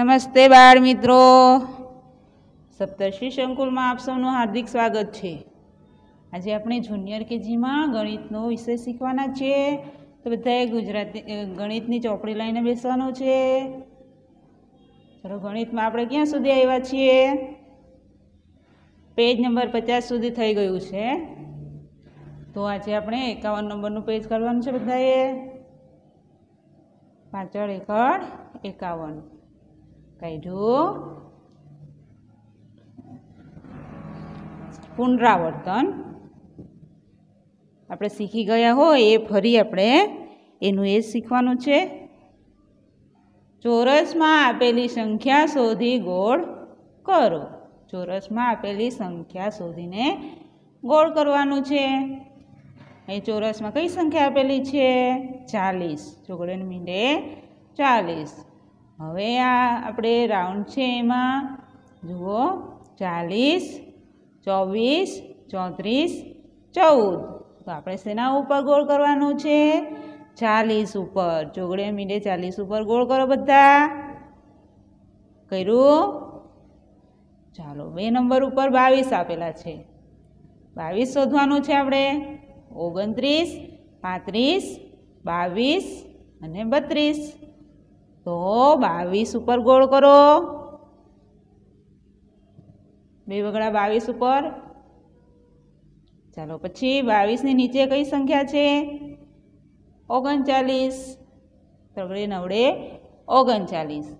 નમસ્તે બાળ મિત્રો. સપ્તર્ષિ સંકુલમાં આપ સૌનું હાર્દિક સ્વાગત છે. આજે આપણે જુનિયર કેજીમાં ગણિતનો વિષય શીખવાના છીએ તો બધાએ ગુજરાતી ગણિતની ચોપડી લઈને બેસવાનું છે. ચલો, ગણિતમાં આપણે ક્યાં સુધી આવ્યા છીએ? પેજ નંબર પચાસ સુધી થઈ ગયું છે. તો આજે આપણે એકાવન નંબરનું પેજ કરવાનું છે બધાએ. પાછળ એકડ એકાવન. કાઢ્યું. પુનરાવર્તન. આપણે શીખી ગયા હોય એ ફરી આપણે એનું એ શીખવાનું છે. ચોરસમાં આપેલી સંખ્યા શોધી ગોળ કરો. ચોરસમાં આપેલી સંખ્યા શોધીને ગોળ કરવાનું છે. અહીં ચોરસમાં કઈ સંખ્યા આપેલી છે? ચાલીસ. ચોગડેન મીંડે ચાલીસ. હવે આ આપણે રાઉન્ડ છે એમાં. જુઓ, ચાલીસ, ચોવીસ, ચોત્રીસ, ચૌદ. તો આપણે શેના ઉપર ગોળ કરવાનું છે? ચાલીસ ઉપર. ચોગડે મીડે ચાલીસ ઉપર ગોળ કરો બધા. કર્યું? ચાલો, બે નંબર ઉપર બાવીસ આપેલા છે. બાવીસ શોધવાનું છે આપણે. ઓગણત્રીસ, પાંત્રીસ, બાવીસ અને બત્રીસ. તો બાવીસ ઉપર ગોળ કરો. બે વગડા બાવીસ ઉપર. ચાલો, પછી બાવીસની નીચે કઈ સંખ્યા છે? ઓગણચાલીસ. તગડે નવડે ઓગણચાલીસ.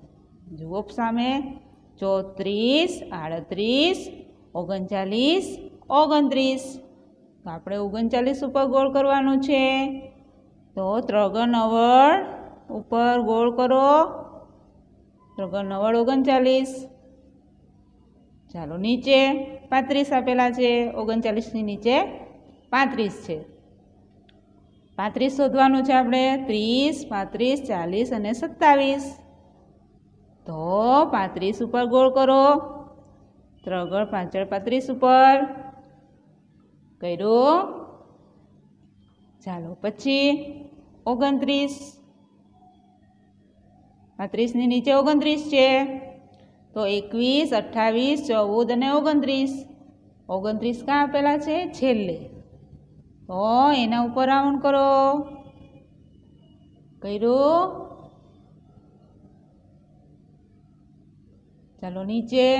જુઓ સામે, ચોત્રીસ, આડત્રીસ, ઓગણચાલીસ, ઓગણત્રીસ. તો આપણે ઓગણચાલીસ ઉપર ગોળ કરવાનું છે. તો ત્રગણ નવળ ઉપર ગોળ કરો. નવળ ઓગણચાલીસ. ચાલો, નીચે પાંત્રીસ આપેલા છે. ઓગણચાલીસની નીચે પાંત્રીસ છે. પાંત્રીસ શોધવાનું છે આપણે. ત્રીસ, પાંત્રીસ, ચાલીસ અને સત્તાવીસ. તો પાંત્રીસ ઉપર ગોળ કરો. ત્રગળ પાંચળ પાંત્રીસ ઉપર. કર્યું. ચાલો, પછી ઓગણત્રીસ. પાંત્રીસની નીચે ઓગણત્રીસ છે. તો એકવીસ, અઠ્ઠાવીસ, ચૌદ અને ઓગણત્રીસ. ઓગણત્રીસ કાં આપેલા છે? છેલ્લે. તો એના ઉપર રાઉન્ડ કરો. કર્યું? ચાલો નીચે.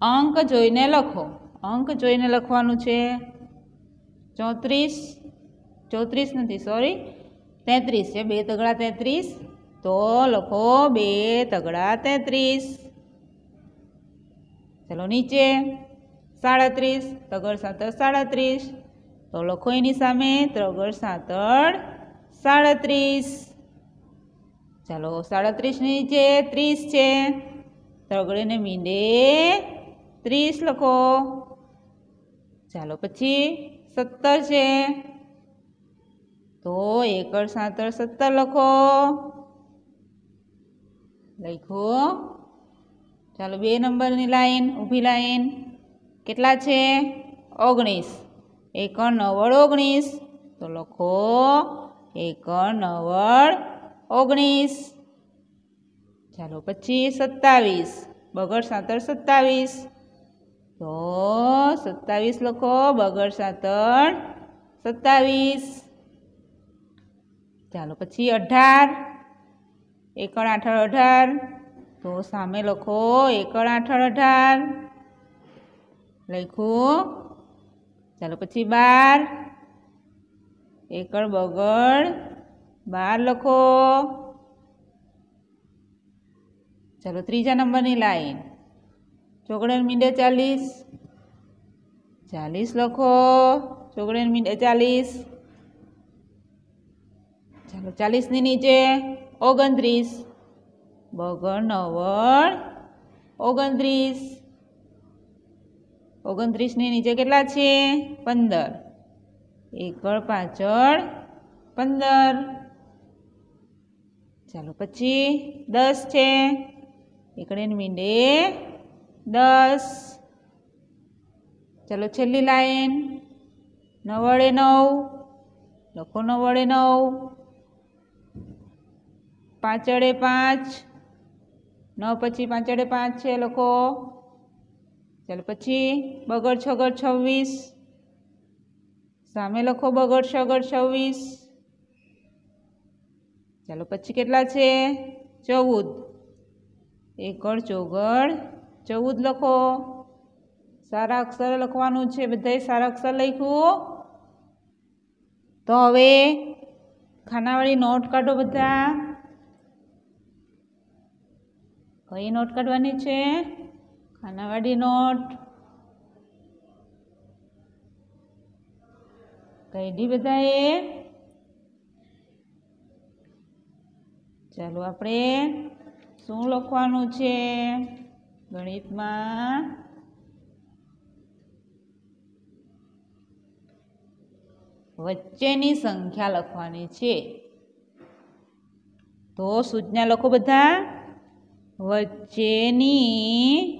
અંક જોઈને લખો. અંક જોઈને લખવાનું છે. ચોત્રીસ. ચોત્રીસ નથી સોરી તેત્રીસ છે. બે તગડા તેત્રીસ. તો લખો બે તગડા તેત્રીસ. ચલો નીચે સાડત્રીસ, તગડ સાતર સાડત્રીસ. તો લખો એની સામે ત્રગડ સાતડ સાડત્રીસ. ચાલો સાડત્રીસની નીચે ત્રીસ છે. તગડેને મીંડે ત્રીસ લખો. ચાલો પછી સત્તર છે. તો એકડ સાતર સત્તર લખો. લખ્યું ચાલો બે નંબરની લાઈન, ઊભી લાઈન. કેટલા છે? ઓગણીસ. એકણ નવ્વડ ઓગણીસ. તો લખો. એકણ નવ્વડ ઓગણીસ. ચાલો પછી સત્તાવીસ. બગડ સાતર સત્તાવીસ. તો સત્તાવીસ લખો. બગડ સાતર સત્તાવીસ. ચાલો પછી અઢાર. એકડ આઠળ અઢાર તો સામે લખો એકડ આઠળ અઢાર લખ્યું ચાલો પછી બાર એકડ બગડ બાર લખો ચાલો ત્રીજા નંબરની લાઈન ચોગડેન મીંડે ચાલીસ ચાલીસ લખો ચોગડેન મીંડે ચાલીસ ચાલો ચાલીસની નીચે ઓગણત્રીસ. બગડ નવળ ઓગણત્રીસ. ઓગણત્રીસની નીચે કેટલા છે? પંદર. એકળ પાછળ પંદર. ચાલો, પછી દસ છે. એકડે મીંડે દસ. ચાલો, છેલ્લી લાઈન. નવ્વાડે નવ. લખો નવ્વાડે નવ. પાંચડે પાંચ. નવ પછી પાંચડે પાંચ છે લખો ચાલો પછી બગડ છગડ છવ્વીસ. સામે લખો બગડ છગડ છવ્વીસ. ચાલો પછી કેટલા છે? ચૌદ. એકડ ચોગડ ચૌદ લખો. સારા અક્ષર લખવાનું છે, બધાએ સારા અક્ષર લખ્યું. તો હવે ખાનાવાળી નોટ કાઢો બધા. કઈ નોટ કાઢવાની છે? ખાનાવાડી નોટ. કાઢી બધાએ? ચાલો આપણે શું લખવાનું છે? ગણિતમાં? વચ્ચેની સંખ્યા લખવાની છે. તો સૂચના લખો બધા. વચ્ચેની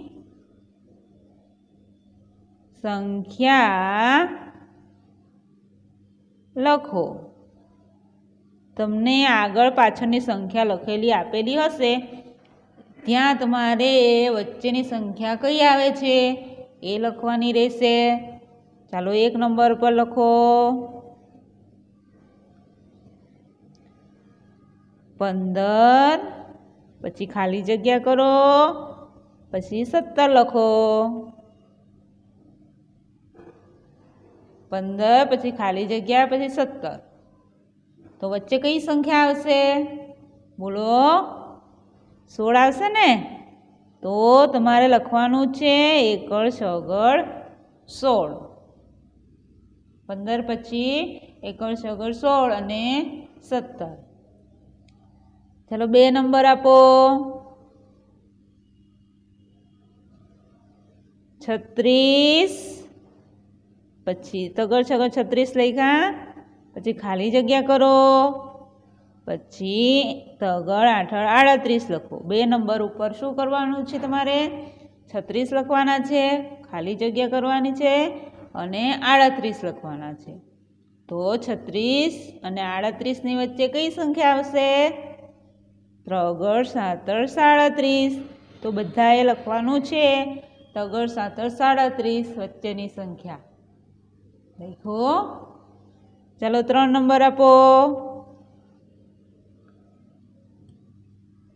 સંખ્યા લખો. તમને આગળ પાછળની સંખ્યા લખેલી આપેલી હશે. ત્યાં તમારે વચ્ચેની સંખ્યા કઈ આવે છે? એ લખવાની રહેશે. ચાલો એક નંબર પર લખો. પંદર પછી ખાલી જગ્યા કરો, પછી સત્તર લખો. પંદર, પછી ખાલી જગ્યા, પછી સત્તર. તો વચ્ચે કઈ સંખ્યા આવશે? બોલો. સોળ આવશે ને? તો તમારે લખવાનું છે એકળ છગડ સોળ. પંદર, પછી એકળ છગડ સોળ અને સત્તર. ચાલો બે નંબર આપો. છત્રીસ. પછી તગડ છગડ છત્રીસ લખ્યા પછી ખાલી જગ્યા કરો. પછી તગડ આઠળ આડત્રીસ લખો. બે નંબર ઉપર શું કરવાનું છે તમારે? છત્રીસ લખવાના છે, ખાલી જગ્યા કરવાની છે અને આડત્રીસ લખવાના છે. તો છત્રીસ અને આડત્રીસની વચ્ચે કઈ સંખ્યા આવશે? ત્રગડ સાતર સાડત્રીસ. તો બધાએ લખવાનું છે તગડ સાતર સાડત્રીસ વચ્ચેની સંખ્યા. લખો ચાલો ત્રણ નંબર આપો.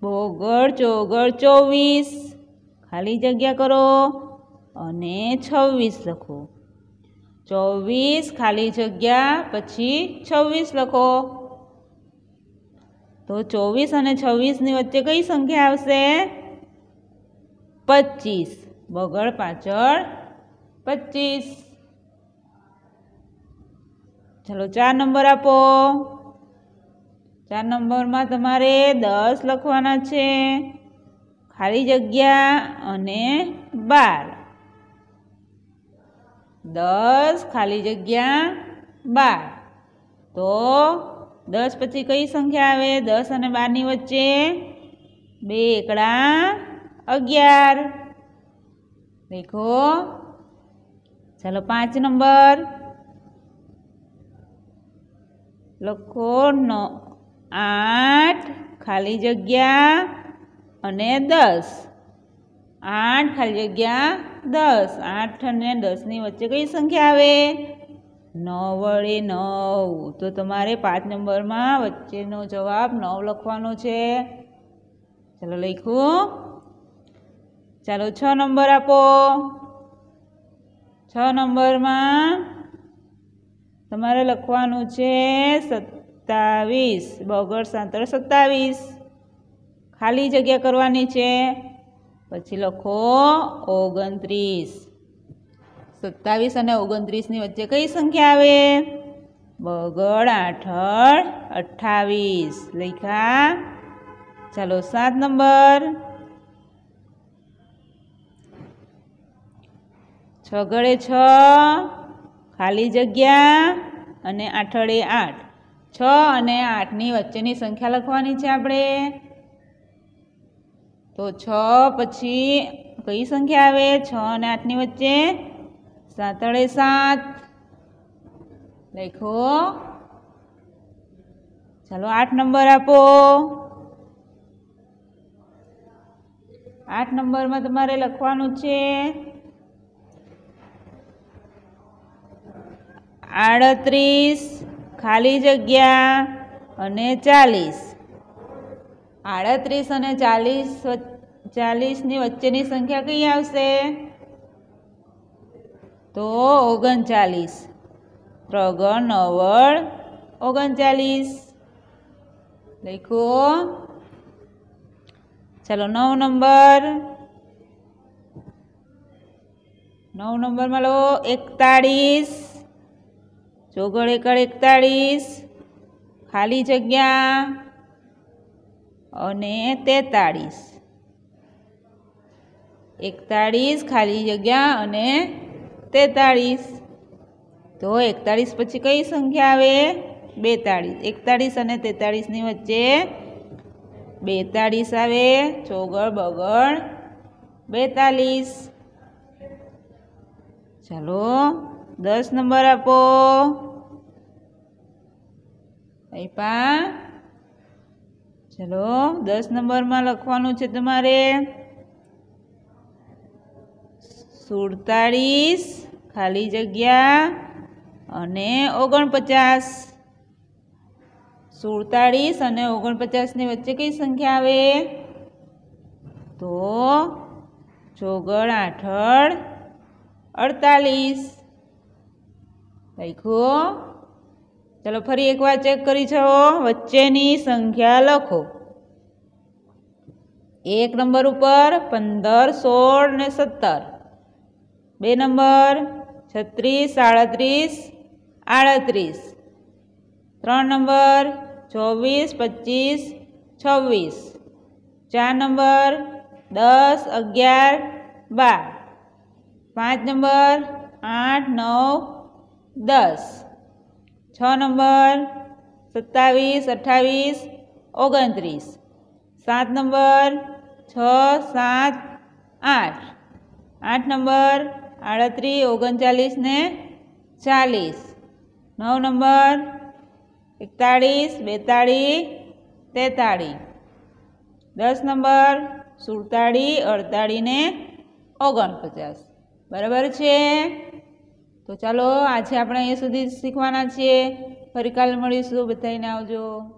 બોગડ ચોગડ ચોવીસ. ખાલી જગ્યા કરો. અને છવ્વીસ લખો. ચોવીસ ખાલી જગ્યા, પછી છવ્વીસ લખો. તો ચોવીસ અને છવ્વીસની વચ્ચે કઈ સંખ્યા આવશે? પચીસ બગડ પાછળ પચીસ ચલો ચાર નંબર આપો. ચાર નંબરમાં તમારે દસ લખવાના છે. ખાલી જગ્યા અને બાર. દસ ખાલી જગ્યા બાર. તો દસ પછી કઈ સંખ્યા આવે? દસ અને બારની વચ્ચે બે એકડા અગિયાર. દેખો. ચાલો પાંચ નંબર. લખો ન, આઠ ખાલી જગ્યા અને દસ. આઠ ખાલી જગ્યા દસ. આઠ અને દસની વચ્ચે કઈ સંખ્યા આવે? નવ વડે નવ. તો તમારે પાંચ નંબરમાં વચ્ચેનો જવાબ નવ લખવાનો છે. ચાલો લખ્યું ચાલો, છ નંબર આપો. છ નંબરમાં તમારે લખવાનું છે સત્તાવીસ. બગડ સાંતર સત્તાવીસ. ખાલી જગ્યા કરવાની છે. પછી લખો ઓગણત્રીસ. સત્તાવીસ અને ઓગણત્રીસની વચ્ચે કઈ સંખ્યા આવે? બગડ, આઠળ, અઠ્ઠાવીસ. લેખા ચાલો, સાત નંબર. છગડે છ, ખાલી જગ્યા અને આઠળે આઠ. છ અને આઠની વચ્ચેની સંખ્યા લખવાની છે આપણે. તો છ પછી કઈ સંખ્યા આવે? છ અને આઠની વચ્ચે સાતળે સાત. લખો ચાલો આઠ નંબર આપો. આઠ નંબરમાં તમારે લખવાનું છે આડત્રીસ, ખાલી જગ્યા અને ચાલીસ. આડત્રીસ અને ચાલીસ ચાલીસની વચ્ચેની સંખ્યા કઈ આવશે? તો ઓગણચાલીસ. ત્રગણ નવળ ઓગણચાલીસ. લખો. ચાલો, નવ નંબર. નવ નંબરમાં લો એકતાળીસ. ચોગળ એકડ એકતાળીસ. ખાલી જગ્યા. અને તેતાળીસ. એકતાળીસ, ખાલી જગ્યા અને તેતાળીસ. તો એકતાળીસ પછી કઈ સંખ્યા આવે? બેતાળીસ. એકતાળીસ અને તેતાળીસની વચ્ચે બેતાળીસ આવે, ચોગળ બગડ બેતાલીસ. ચાલો, દસ નંબર આપો. આપ્યા ચલો, દસ નંબરમાં લખવાનું છે તમારે. સુડતાળીસ, ખાલી જગ્યા, અને ઓગણપચાસ. સુડતાળીસ અને ઓગણપચાસની વચ્ચે કઈ સંખ્યા આવે? તો ચોગળ આઠળ અડતાલીસ. લખો. ચલો ફરી એકવાર ચેક કરી જાઓ. વચ્ચેની સંખ્યા લખો. એક નંબર ઉપર પંદર, સોળ ને સત્તર. બે નંબર, છત્રીસ સાડત્રીસ આડત્રીસ. ત્રણ નંબર, ચોવીસ, પચીસ, છવ્વીસ. ચાર નંબર, દસ, અગિયાર, બાર. પાંચ નંબર, આઠ, નવ, દસ. છ નંબર, સત્તાવીસ અઠ્ઠાવીસ ઓગણત્રીસ. સાત નંબર, છ, સાત, આઠ. આઠ નંબર આડત્રીસ, ઓગણચાલીસ ને ચાલીસ. નવ નંબર, એકતાળીસ, બેતાળીસ, તેતાળીસ. દસ નંબર, સુડતાળીસ, અડતાળીસ ને ઓગણપચાસ. બરાબર છે? તો ચાલો આજે આપણે અહીંયા સુધી શીખવાના છીએ. ફરી કાલે મળીશું. બધાને આવજો.